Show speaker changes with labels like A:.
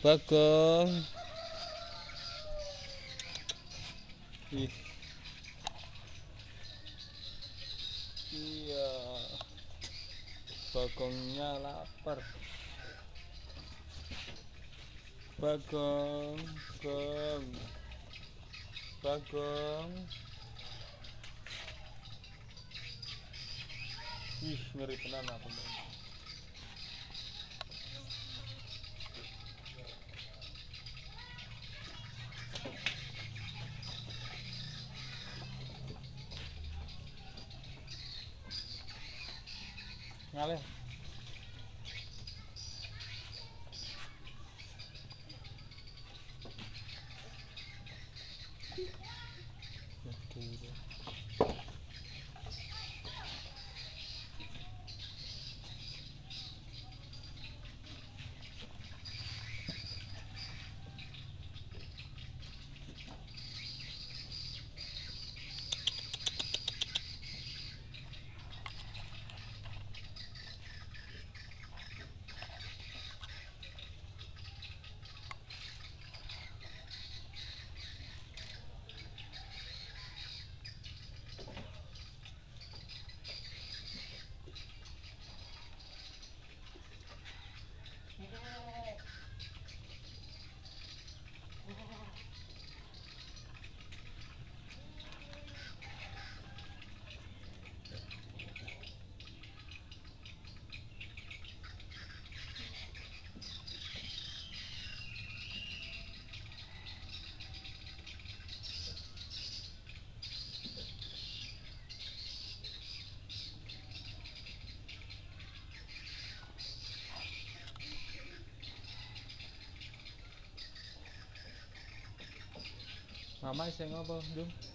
A: Bagong. Ih. Iya. Bagongnya lapar. Bagong, Bagong. Bagong. Ih, ngeri tenan aku. A. Mama sing apa, Dung?